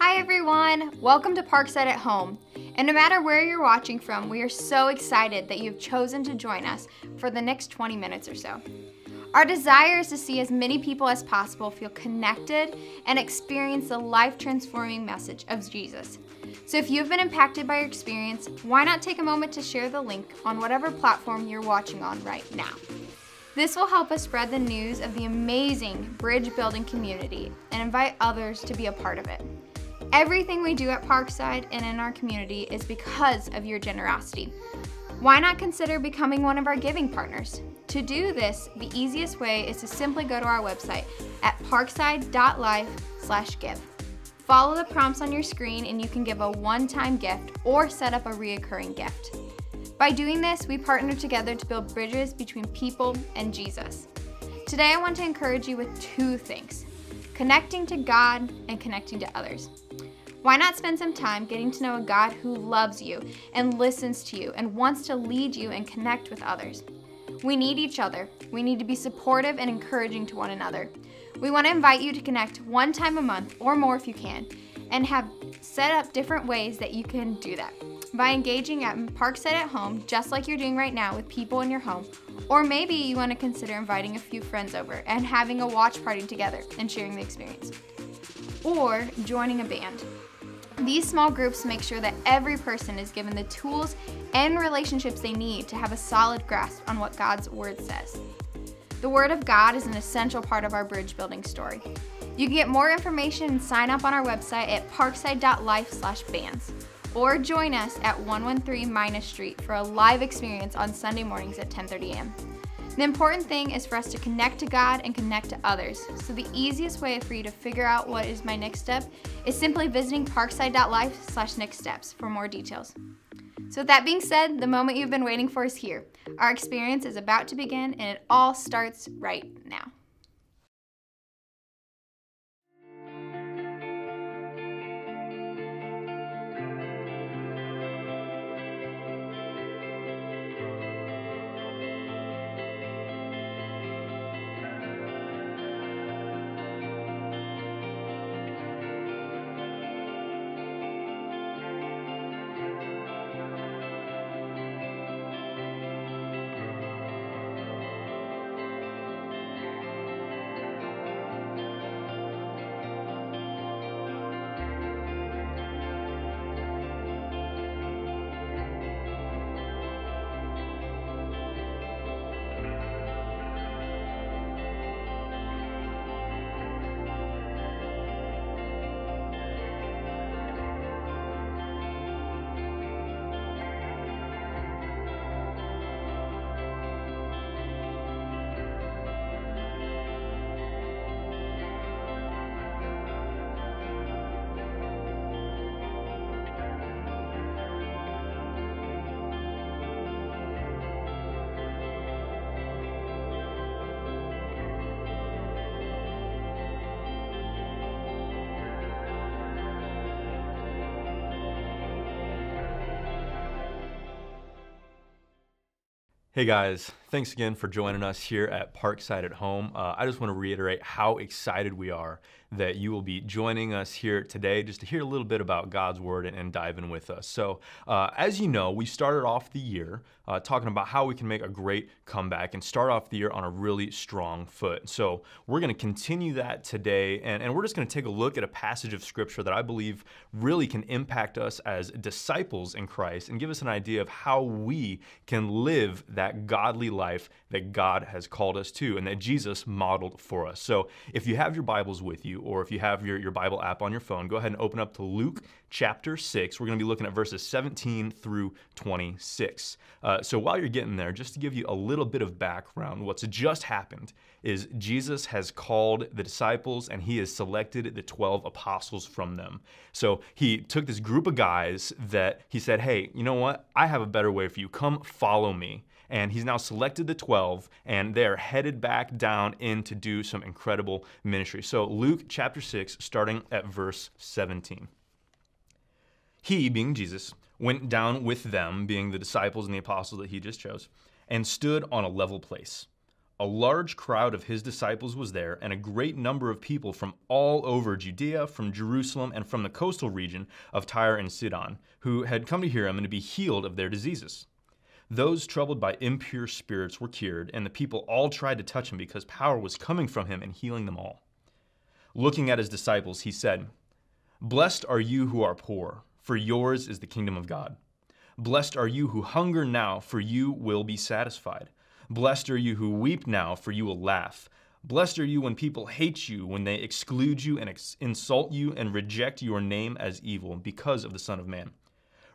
Hi everyone! Welcome to Parkside at Home. And no matter where you're watching from, we are so excited that you've chosen to join us for the next 20 minutes or so. Our desire is to see as many people as possible feel connected and experience the life transforming message of Jesus. So if you've been impacted by your experience, why not take a moment to share the link on whatever platform you're watching on right now? This will help us spread the news of the amazing bridge building community and invite others to be a part of it. Everything we do at Parkside and in our community is because of your generosity. Why not consider becoming one of our giving partners? To do this, the easiest way is to simply go to our website at parkside.life/give. Follow the prompts on your screen and you can give a one-time gift or set up a reoccurring gift. By doing this, we partner together to build bridges between people and Jesus. Today, I want to encourage you with two things connecting to God and connecting to others. Why not spend some time getting to know a God who loves you and listens to you and wants to lead you and connect with others? We need each other. We need to be supportive and encouraging to one another. We want to invite you to connect one time a month or more if you can and have set up different ways that you can do that by engaging at Parkside at home, just like you're doing right now with people in your home. Or maybe you want to consider inviting a few friends over and having a watch party together and sharing the experience. Or joining a band. These small groups make sure that every person is given the tools and relationships they need to have a solid grasp on what God's Word says. The Word of God is an essential part of our bridge building story. You can get more information and sign up on our website at parkside.life/bands or join us at 113 Minus Street for a live experience on Sunday mornings at 10:30 a.m. The important thing is for us to connect to God and connect to others. So the easiest way for you to figure out what is my next step is simply visiting parkside.life slash next steps for more details. So with that being said, the moment you've been waiting for is here. Our experience is about to begin and it all starts right now. Hey guys, thanks again for joining us here at Parkside at Home. Uh, I just want to reiterate how excited we are that you will be joining us here today just to hear a little bit about God's Word and, and dive in with us. So, uh, as you know, we started off the year uh, talking about how we can make a great comeback and start off the year on a really strong foot. So, we're going to continue that today, and, and we're just going to take a look at a passage of Scripture that I believe really can impact us as disciples in Christ and give us an idea of how we can live that godly life that God has called us to and that Jesus modeled for us. So, if you have your Bibles with you, or if you have your, your Bible app on your phone, go ahead and open up to Luke chapter 6. We're going to be looking at verses 17 through 26. Uh, so while you're getting there, just to give you a little bit of background, what's just happened is Jesus has called the disciples and he has selected the 12 apostles from them. So he took this group of guys that he said, Hey, you know what? I have a better way for you. Come follow me and he's now selected the 12 and they're headed back down in to do some incredible ministry. So, Luke chapter 6, starting at verse 17. He, being Jesus, went down with them, being the disciples and the apostles that he just chose, and stood on a level place. a large crowd of his disciples was there, and a great number of people from all over Judea, from Jerusalem, and from the coastal region of Tyre and Sidon, who had come to hear him and to be healed of their diseases. Those troubled by impure spirits were cured, and the people all tried to touch him because power was coming from him and healing them all. Looking at his disciples, he said, Blessed are you who are poor, for yours is the kingdom of God. Blessed are you who hunger now, for you will be satisfied. Blessed are you who weep now, for you will laugh. Blessed are you when people hate you, when they exclude you and ex- insult you and reject your name as evil because of the Son of Man.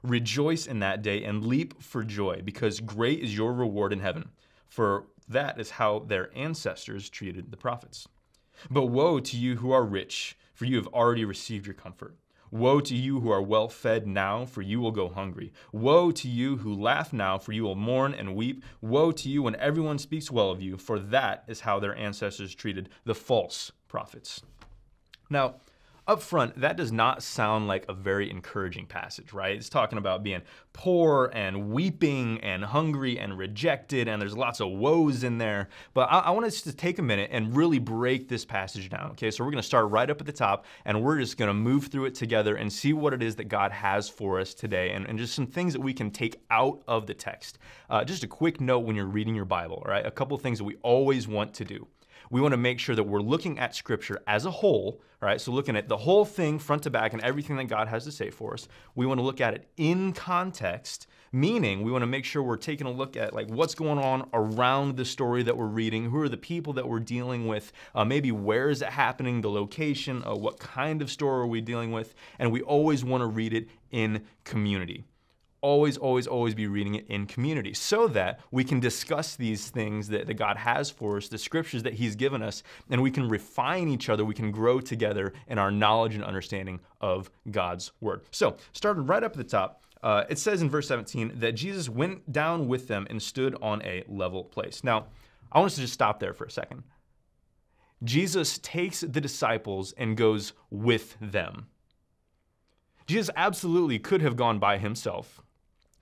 Rejoice in that day and leap for joy, because great is your reward in heaven. For that is how their ancestors treated the prophets. But woe to you who are rich, for you have already received your comfort. Woe to you who are well fed now, for you will go hungry. Woe to you who laugh now, for you will mourn and weep. Woe to you when everyone speaks well of you, for that is how their ancestors treated the false prophets. Now, up front, that does not sound like a very encouraging passage, right? It's talking about being poor and weeping and hungry and rejected, and there's lots of woes in there. But I, I want us to take a minute and really break this passage down, okay? So we're gonna start right up at the top, and we're just gonna move through it together and see what it is that God has for us today, and, and just some things that we can take out of the text. Uh, just a quick note when you're reading your Bible, right? A couple of things that we always want to do we want to make sure that we're looking at Scripture as a whole, right? So looking at the whole thing front to back and everything that God has to say for us. We want to look at it in context, meaning we want to make sure we're taking a look at like what's going on around the story that we're reading, who are the people that we're dealing with, uh, maybe where is it happening, the location, uh, what kind of story are we dealing with, and we always want to read it in community always, always, always be reading it in community so that we can discuss these things that, that God has for us, the scriptures that He's given us, and we can refine each other. We can grow together in our knowledge and understanding of God's Word. So, starting right up at the top, uh, it says in verse 17 that Jesus went down with them and stood on a level place. Now, I want us to just stop there for a second. Jesus takes the disciples and goes with them. Jesus absolutely could have gone by himself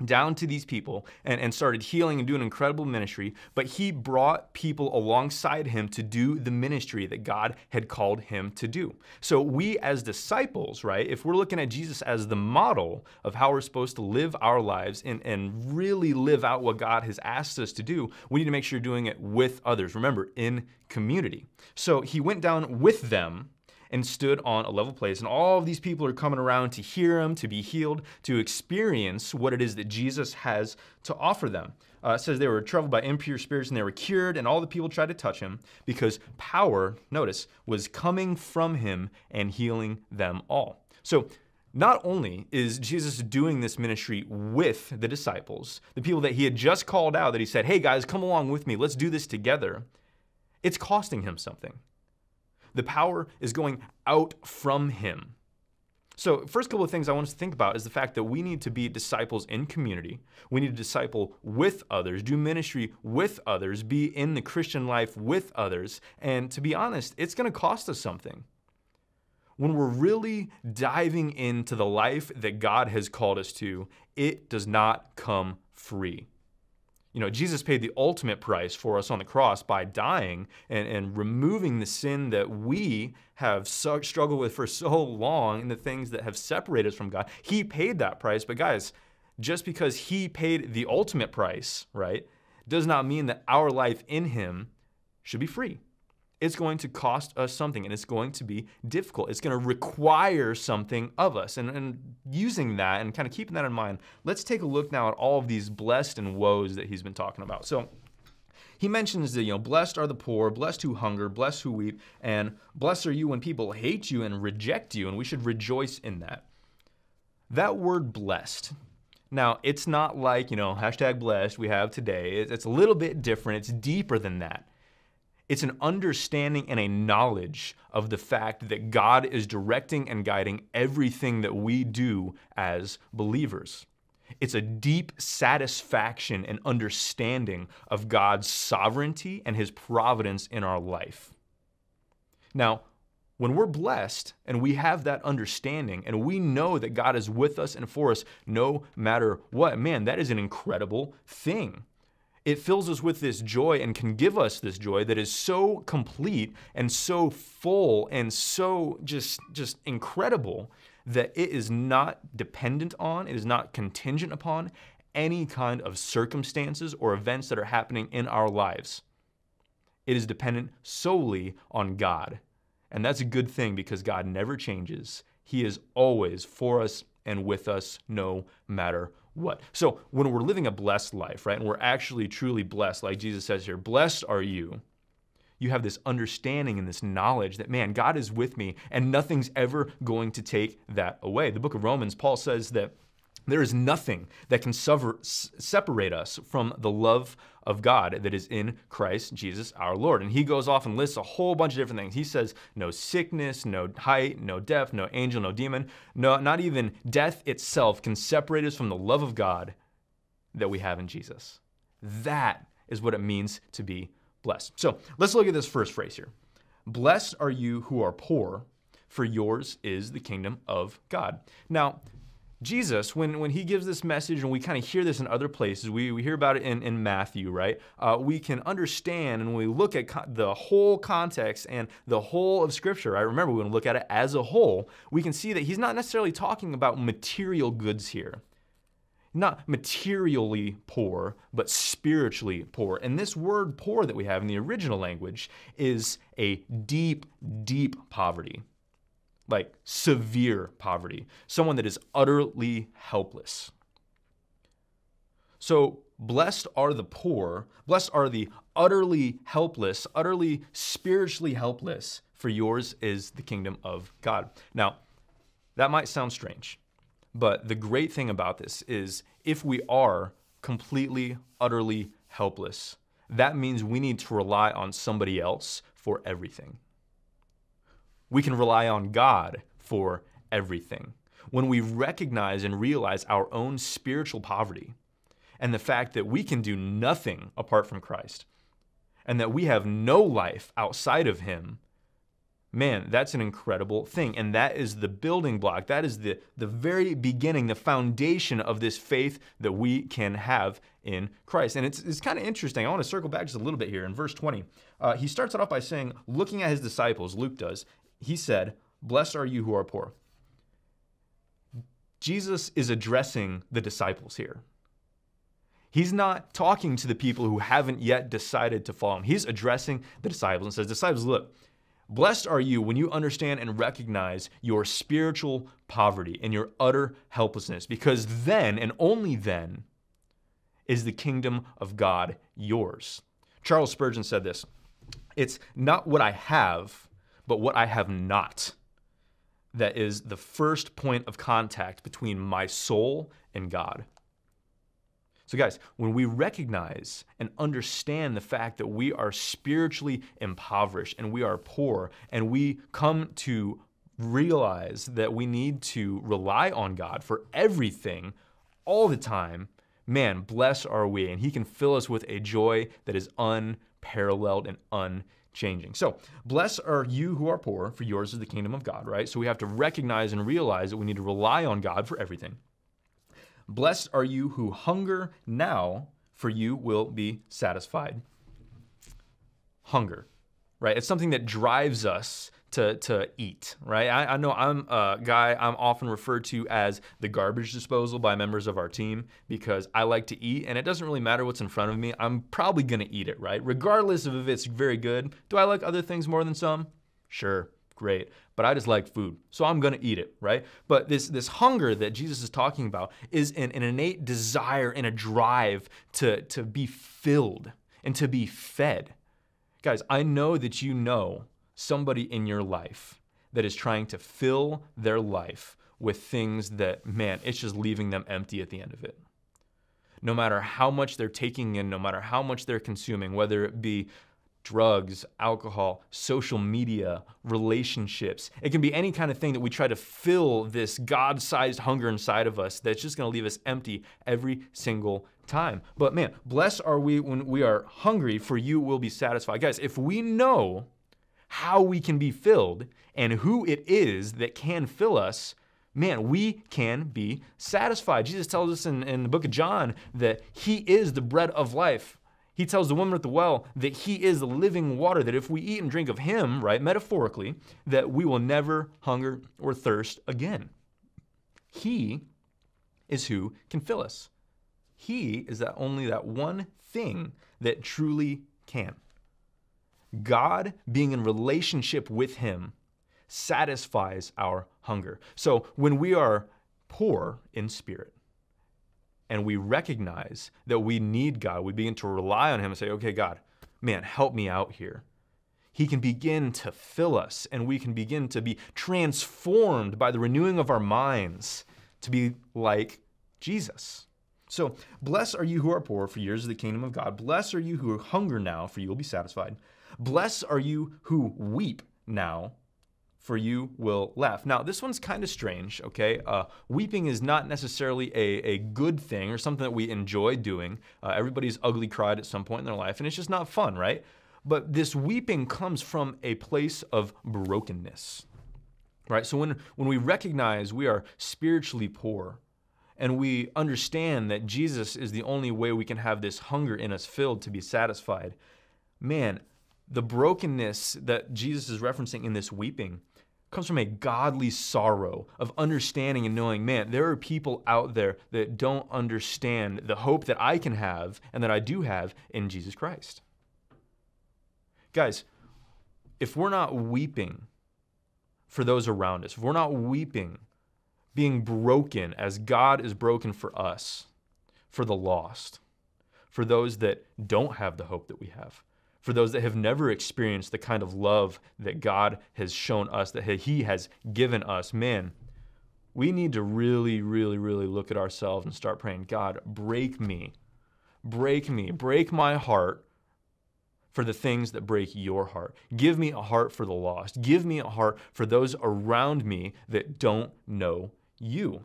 down to these people and, and started healing and doing incredible ministry, but he brought people alongside him to do the ministry that God had called him to do. So, we as disciples, right, if we're looking at Jesus as the model of how we're supposed to live our lives and, and really live out what God has asked us to do, we need to make sure you're doing it with others. Remember, in community. So, he went down with them and stood on a level place. And all of these people are coming around to hear him, to be healed, to experience what it is that Jesus has to offer them. Uh, it says they were troubled by impure spirits and they were cured, and all the people tried to touch him because power, notice, was coming from him and healing them all. So, not only is Jesus doing this ministry with the disciples, the people that he had just called out, that he said, hey guys, come along with me, let's do this together, it's costing him something. The power is going out from him. So, first couple of things I want us to think about is the fact that we need to be disciples in community. We need to disciple with others, do ministry with others, be in the Christian life with others. And to be honest, it's going to cost us something. When we're really diving into the life that God has called us to, it does not come free. You know, Jesus paid the ultimate price for us on the cross by dying and, and removing the sin that we have so, struggled with for so long and the things that have separated us from God. He paid that price. But guys, just because He paid the ultimate price, right, does not mean that our life in Him should be free it's going to cost us something and it's going to be difficult. It's going to require something of us. And, and, using that and kind of keeping that in mind, let's take a look now at all of these blessed and woes that he's been talking about. So he mentions that, you know, blessed are the poor, blessed who hunger, blessed who weep, and blessed are you when people hate you and reject you, and we should rejoice in that. That word blessed, now, it's not like, you know, hashtag blessed we have today. It's a little bit different. It's deeper than that. It's an understanding and a knowledge of the fact that God is directing and guiding everything that we do as believers. It's a deep satisfaction and understanding of God's sovereignty and His providence in our life. Now, when we're blessed and we have that understanding and we know that God is with us and for us no matter what, man, that is an incredible thing. It fills us with this joy and can give us this joy that is so complete and so full and so just just incredible that it is not dependent on, it is not contingent upon any kind of circumstances or events that are happening in our lives. It is dependent solely on God. And that's a good thing because God never changes. He is always for us and with us no matter what. So when we're living a blessed life, right, and we're actually truly blessed, like Jesus says here, blessed are you. You have this understanding and this knowledge that, man, God is with me and nothing's ever going to take that away. The book of Romans, Paul says that there is nothing that can separate us from the love of God that is in Christ Jesus our Lord. And he goes off and lists a whole bunch of different things. He says, no sickness, no height, no depth, no angel, no demon, no, not even death itself can separate us from the love of God that we have in Jesus. That is what it means to be blessed. So let's look at this first phrase here. Blessed are you who are poor, for yours is the kingdom of God. Now, Jesus, when, when he gives this message, and we kind of hear this in other places, we, we hear about it in, in Matthew, right? Uh, we can understand and we look at the whole context and the whole of Scripture, right? Remember, when we look at it as a whole, we can see that he's not necessarily talking about material goods here. Not materially poor, but spiritually poor. And this word poor that we have in the original language is a deep, deep poverty like severe poverty, someone that is utterly helpless. So, blessed are the poor, blessed are the utterly helpless, utterly spiritually helpless, for yours is the kingdom of God. Now, that might sound strange, but the great thing about this is if we are completely, utterly helpless, that means we need to rely on somebody else for everything we can rely on God for everything. When we recognize and realize our own spiritual poverty and the fact that we can do nothing apart from Christ and that we have no life outside of Him, man, that's an incredible thing. And that is the building block. That is the, the very beginning, the foundation of this faith that we can have in Christ. And it's, it's kind of interesting. I want to circle back just a little bit here. In verse 20, uh, he starts it off by saying, looking at his disciples, Luke does, he said, Blessed are you who are poor. Jesus is addressing the disciples here. He's not talking to the people who haven't yet decided to follow him. He's addressing the disciples and says, Disciples, look, blessed are you when you understand and recognize your spiritual poverty and your utter helplessness, because then and only then is the kingdom of God yours. Charles Spurgeon said this It's not what I have but what I have not. That is the first point of contact between my soul and God. So, guys, when we recognize and understand the fact that we are spiritually impoverished and we are poor, and we come to realize that we need to rely on God for everything all the time, man, bless are we. And He can fill us with a joy that is unparalleled and changing. So, blessed are you who are poor, for yours is the kingdom of God, right? So, we have to recognize and realize that we need to rely on God for everything. Blessed are you who hunger now, for you will be satisfied. Hunger, right? It's something that drives us to, to eat, right? I, I know I'm a guy I'm often referred to as the garbage disposal by members of our team because I like to eat and it doesn't really matter what's in front of me. I'm probably gonna eat it, right? Regardless of if it's very good. Do I like other things more than some? Sure, great. But I just like food, so I'm gonna eat it, right? But this, this hunger that Jesus is talking about is an, an innate desire and a drive to, to be filled and to be fed. Guys, I know that you know somebody in your life that is trying to fill their life with things that, man, it's just leaving them empty at the end of it. No matter how much they're taking in, no matter how much they're consuming, whether it be drugs, alcohol, social media, relationships. It can be any kind of thing that we try to fill this God sized hunger inside of us that's just gonna leave us empty every single time. But man, blessed are we when we are hungry, for you will be satisfied. Guys, if we know how we can be filled and who it is that can fill us, man, we can be satisfied. Jesus tells us in, in the book of John that He is the bread of life. He tells the woman at the well that he is the living water, that if we eat and drink of him, right, metaphorically, that we will never hunger or thirst again. He is who can fill us. He is that only that one thing that truly can. God being in relationship with him satisfies our hunger. So when we are poor in spirit, and we recognize that we need God, we begin to rely on Him and say, okay, God, man, help me out here. He can begin to fill us and we can begin to be transformed by the renewing of our minds to be like Jesus. So, blessed are you who are poor, for yours is the kingdom of God. Blessed are you who are hunger now, for you will be satisfied. Blessed are you who weep now, for you will laugh. Now, this one's kind of strange, okay? Uh, weeping is not necessarily a, a good thing or something that we enjoy doing. Uh, everybody's ugly cried at some point in their life, and it's just not fun, right? But this weeping comes from a place of brokenness, right? So when, when we recognize we are spiritually poor, and we understand that Jesus is the only way we can have this hunger in us filled to be satisfied, man, the brokenness that Jesus is referencing in this weeping comes from a godly sorrow of understanding and knowing, man, there are people out there that don't understand the hope that I can have and that I do have in Jesus Christ. Guys, if we're not weeping for those around us, if we're not weeping, being broken as God is broken for us, for the lost, for those that don't have the hope that we have, for those that have never experienced the kind of love that God has shown us, that He has given us, man, we need to really, really, really look at ourselves and start praying, God, break me, break me, break my heart for the things that break your heart. Give me a heart for the lost. Give me a heart for those around me that don't know you.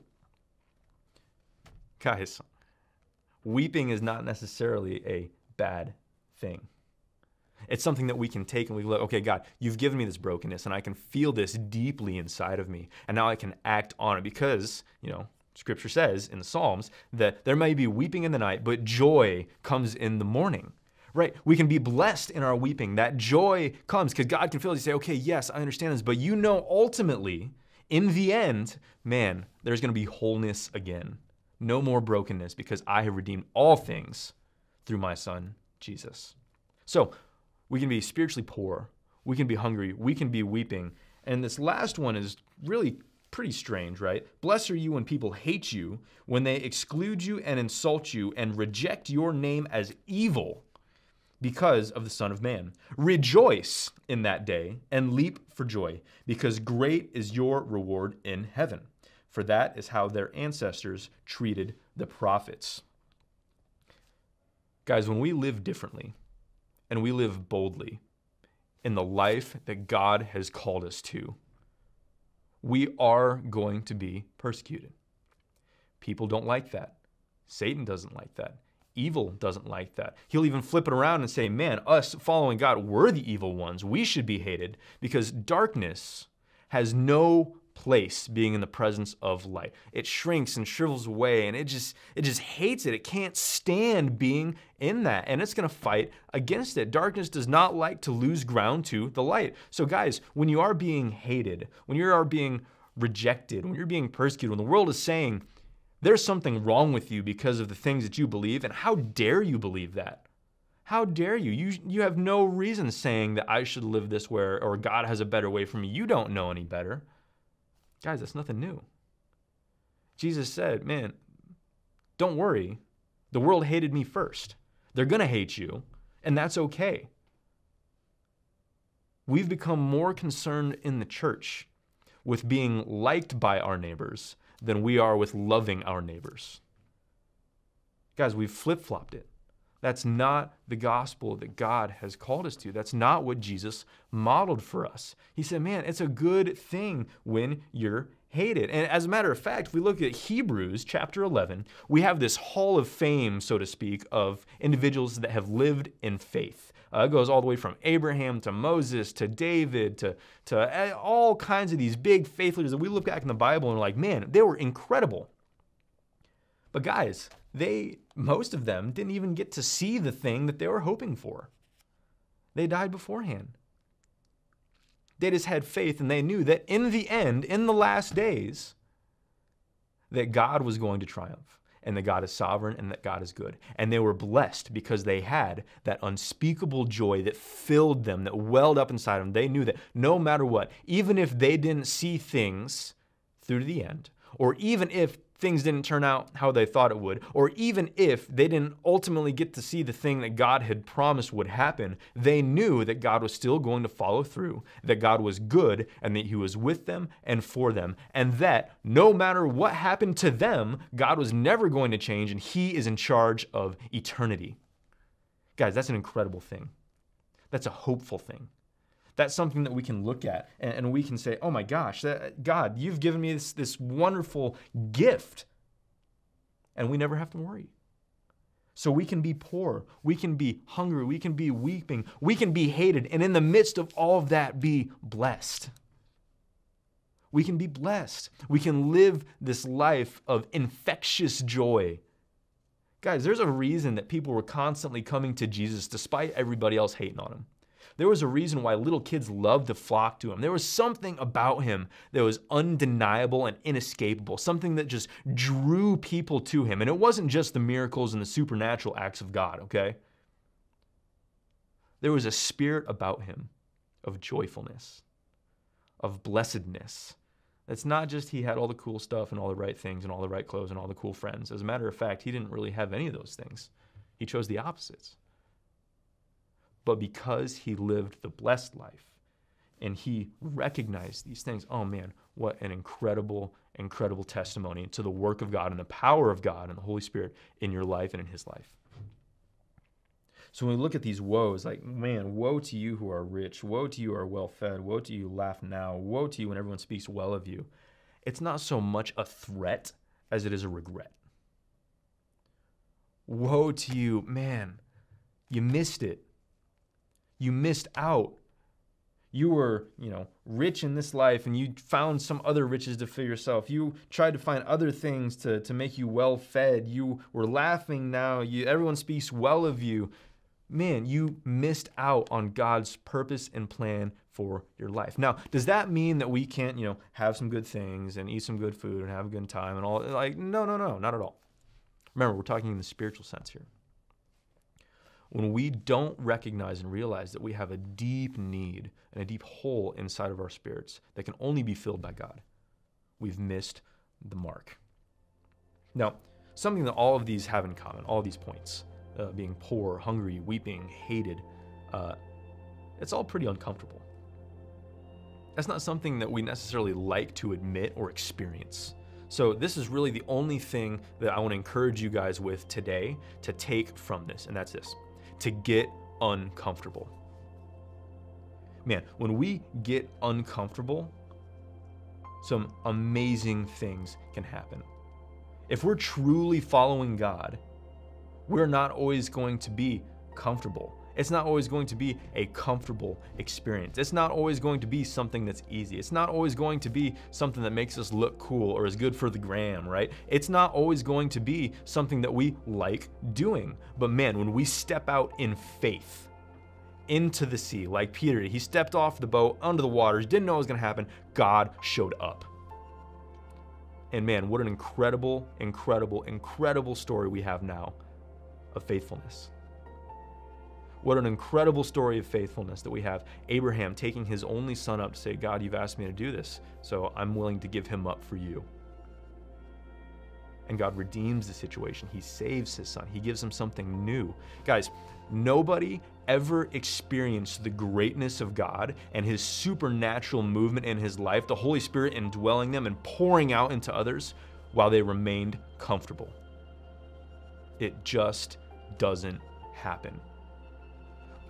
Guys, weeping is not necessarily a bad thing. It's something that we can take and we look, okay, God, you've given me this brokenness and I can feel this deeply inside of me. And now I can act on it because, you know, scripture says in the Psalms that there may be weeping in the night, but joy comes in the morning. Right? We can be blessed in our weeping. That joy comes because God can feel it. You say, okay, yes, I understand this. But you know, ultimately, in the end, man, there's going to be wholeness again. No more brokenness because I have redeemed all things through my son, Jesus. So, we can be spiritually poor. We can be hungry. We can be weeping. And this last one is really pretty strange, right? Blessed are you when people hate you, when they exclude you and insult you and reject your name as evil because of the Son of Man. Rejoice in that day and leap for joy, because great is your reward in heaven. For that is how their ancestors treated the prophets. Guys, when we live differently, and we live boldly in the life that God has called us to, we are going to be persecuted. People don't like that. Satan doesn't like that. Evil doesn't like that. He'll even flip it around and say, man, us following God, we're the evil ones. We should be hated because darkness has no place being in the presence of light. It shrinks and shrivels away and it just it just hates it. It can't stand being in that and it's going to fight against it. Darkness does not like to lose ground to the light. So guys, when you are being hated, when you are being rejected, when you're being persecuted, when the world is saying there's something wrong with you because of the things that you believe and how dare you believe that? How dare you? You you have no reason saying that I should live this way or God has a better way for me. You don't know any better. Guys, that's nothing new. Jesus said, Man, don't worry. The world hated me first. They're going to hate you, and that's okay. We've become more concerned in the church with being liked by our neighbors than we are with loving our neighbors. Guys, we've flip flopped it. That's not the gospel that God has called us to. That's not what Jesus modeled for us. He said, man, it's a good thing when you're hated. And as a matter of fact, if we look at Hebrews chapter 11, we have this hall of fame, so to speak, of individuals that have lived in faith. Uh, it goes all the way from Abraham to Moses to David to, to uh, all kinds of these big faith leaders that we look back in the Bible and we're like, man, they were incredible. But guys, they, most of them, didn't even get to see the thing that they were hoping for. They died beforehand. They just had faith and they knew that in the end, in the last days, that God was going to triumph and that God is sovereign and that God is good. And they were blessed because they had that unspeakable joy that filled them, that welled up inside them. They knew that no matter what, even if they didn't see things through to the end, or even if things didn't turn out how they thought it would, or even if they didn't ultimately get to see the thing that God had promised would happen, they knew that God was still going to follow through, that God was good, and that He was with them and for them, and that no matter what happened to them, God was never going to change, and He is in charge of eternity. Guys, that's an incredible thing. That's a hopeful thing that's something that we can look at and, and we can say, oh my gosh, that, God, you've given me this, this wonderful gift. And we never have to worry. So we can be poor, we can be hungry, we can be weeping, we can be hated, and in the midst of all of that, be blessed. We can be blessed. We can live this life of infectious joy. Guys, there's a reason that people were constantly coming to Jesus despite everybody else hating on him. There was a reason why little kids loved to flock to him. There was something about him that was undeniable and inescapable, something that just drew people to him. And it wasn't just the miracles and the supernatural acts of God, okay? There was a spirit about him of joyfulness, of blessedness. It's not just he had all the cool stuff and all the right things and all the right clothes and all the cool friends. As a matter of fact, he didn't really have any of those things. He chose the opposites but because he lived the blessed life and he recognized these things, oh man, what an incredible, incredible testimony to the work of God and the power of God and the Holy Spirit in your life and in his life. So when we look at these woes, like, man, woe to you who are rich, woe to you who are well fed, woe to you laugh now, woe to you when everyone speaks well of you. It's not so much a threat as it is a regret. Woe to you, man, you missed it you missed out. You were, you know, rich in this life and you found some other riches to fill yourself. You tried to find other things to, to make you well fed. You were laughing now. You, everyone speaks well of you. Man, you missed out on God's purpose and plan for your life. Now, does that mean that we can't, you know, have some good things and eat some good food and have a good time and all? Like, no, no, no, not at all. Remember, we're talking in the spiritual sense here when we don't recognize and realize that we have a deep need and a deep hole inside of our spirits that can only be filled by God, we've missed the mark. Now, something that all of these have in common, all these points, uh, being poor, hungry, weeping, hated, uh, it's all pretty uncomfortable. That's not something that we necessarily like to admit or experience. So, this is really the only thing that I want to encourage you guys with today to take from this, and that's this to get uncomfortable. Man, when we get uncomfortable, some amazing things can happen. If we're truly following God, we're not always going to be comfortable. It's not always going to be a comfortable experience. It's not always going to be something that's easy. It's not always going to be something that makes us look cool or is good for the gram, right? It's not always going to be something that we like doing. But man, when we step out in faith, into the sea, like Peter He stepped off the boat under the waters, didn't know what was going to happen. God showed up. And man, what an incredible, incredible, incredible story we have now of faithfulness. What an incredible story of faithfulness that we have. Abraham taking his only son up to say, God, you've asked me to do this, so I'm willing to give him up for you. And God redeems the situation. He saves his son, he gives him something new. Guys, nobody ever experienced the greatness of God and his supernatural movement in his life, the Holy Spirit indwelling them and pouring out into others while they remained comfortable. It just doesn't happen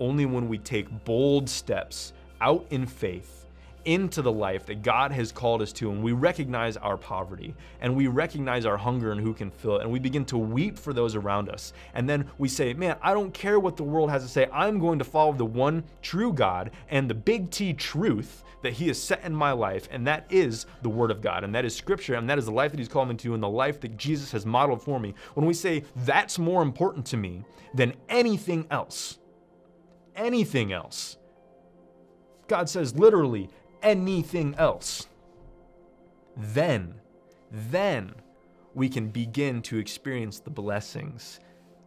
only when we take bold steps out in faith into the life that God has called us to, and we recognize our poverty, and we recognize our hunger and who can fill it, and we begin to weep for those around us. And then we say, Man, I don't care what the world has to say. I'm going to follow the one true God and the big T truth that He has set in my life, and that is the Word of God, and that is Scripture, and that is the life that He's called me to, and the life that Jesus has modeled for me. When we say that's more important to me than anything else, anything else, God says literally anything else, then, then we can begin to experience the blessings,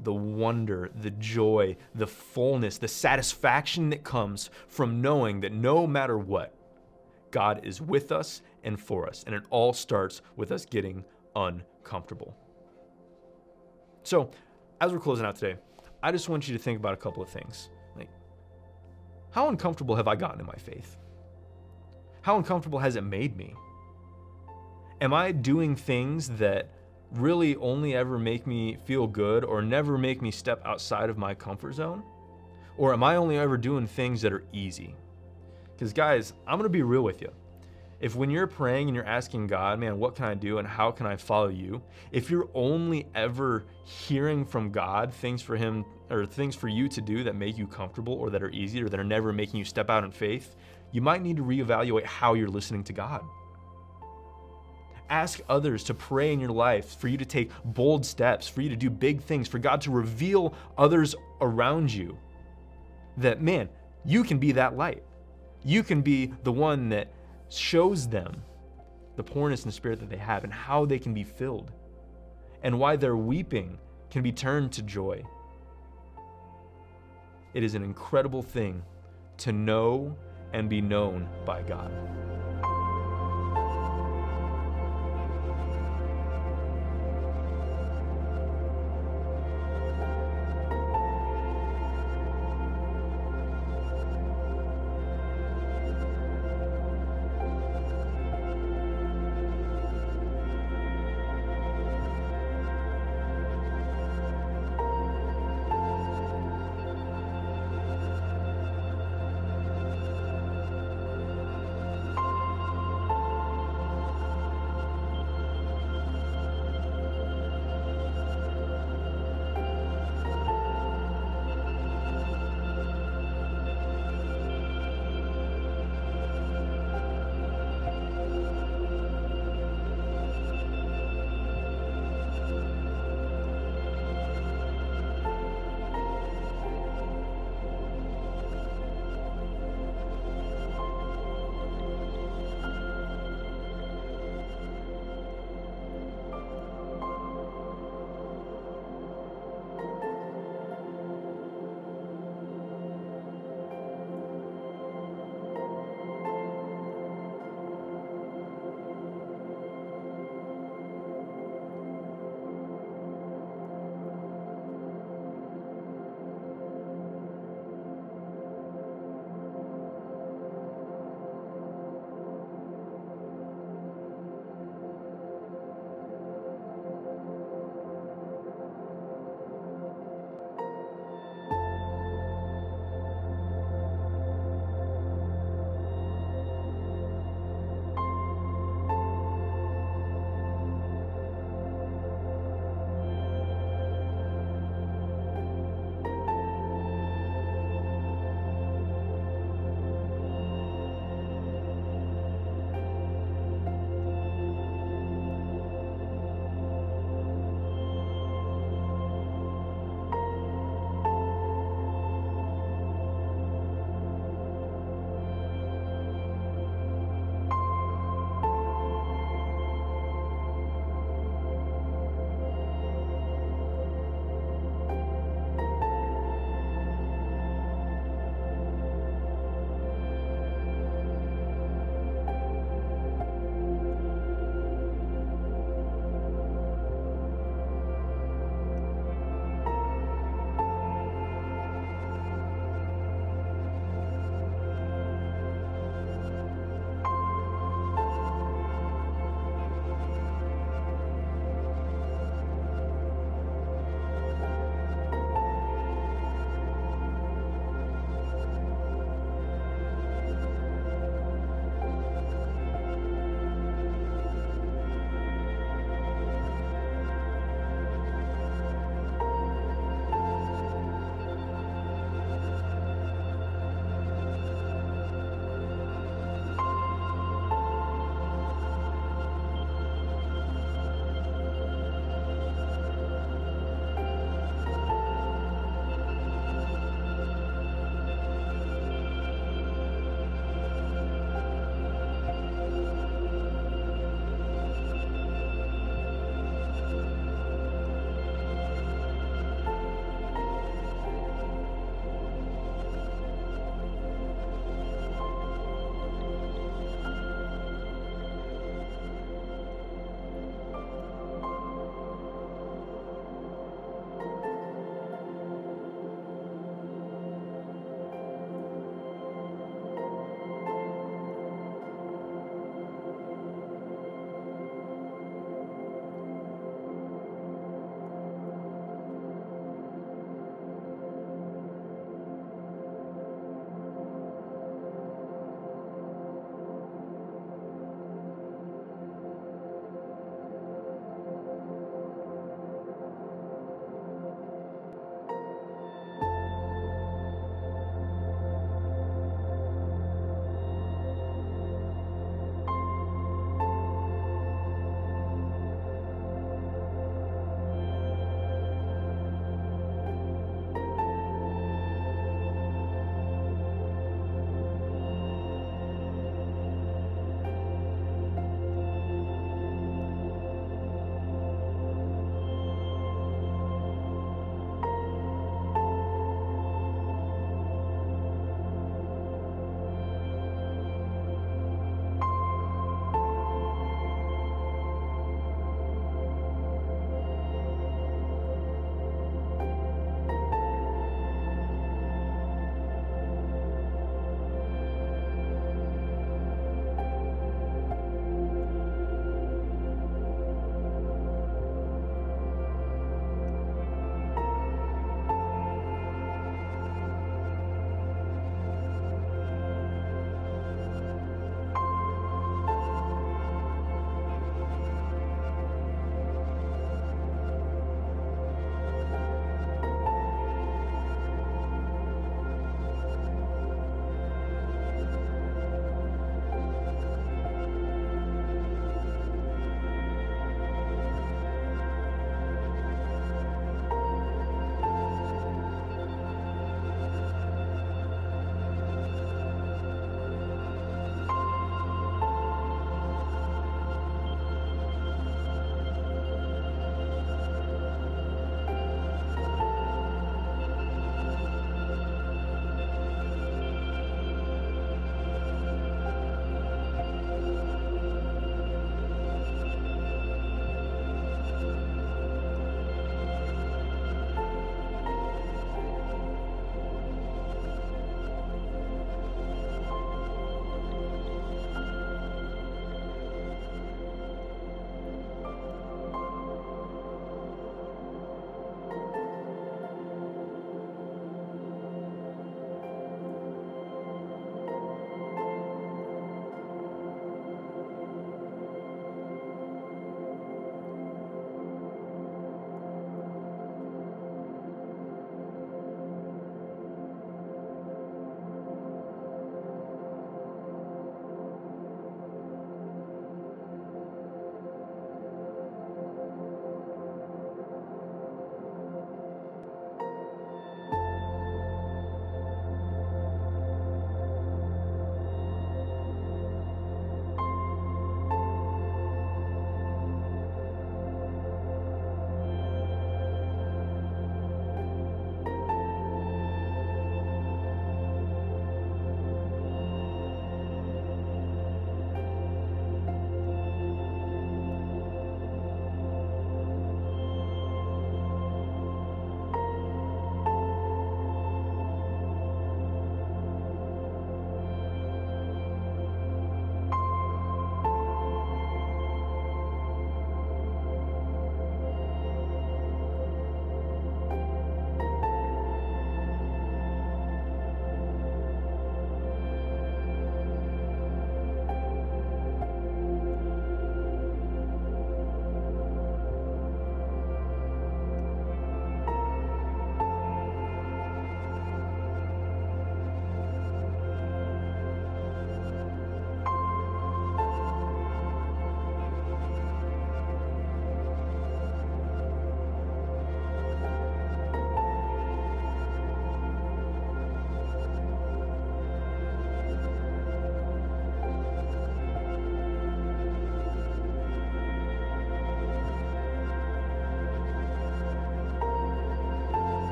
the wonder, the joy, the fullness, the satisfaction that comes from knowing that no matter what, God is with us and for us. And it all starts with us getting uncomfortable. So, as we're closing out today, I just want you to think about a couple of things. How uncomfortable have I gotten in my faith? How uncomfortable has it made me? Am I doing things that really only ever make me feel good or never make me step outside of my comfort zone? Or am I only ever doing things that are easy? Because, guys, I'm going to be real with you. If when you're praying and you're asking God, man, what can I do and how can I follow you? If you're only ever hearing from God things for Him or things for you to do that make you comfortable or that are easy or that are never making you step out in faith, you might need to reevaluate how you're listening to God. Ask others to pray in your life, for you to take bold steps, for you to do big things, for God to reveal others around you that, man, you can be that light. You can be the one that shows them the poorness in the spirit that they have and how they can be filled, and why their weeping can be turned to joy. It is an incredible thing to know and be known by God.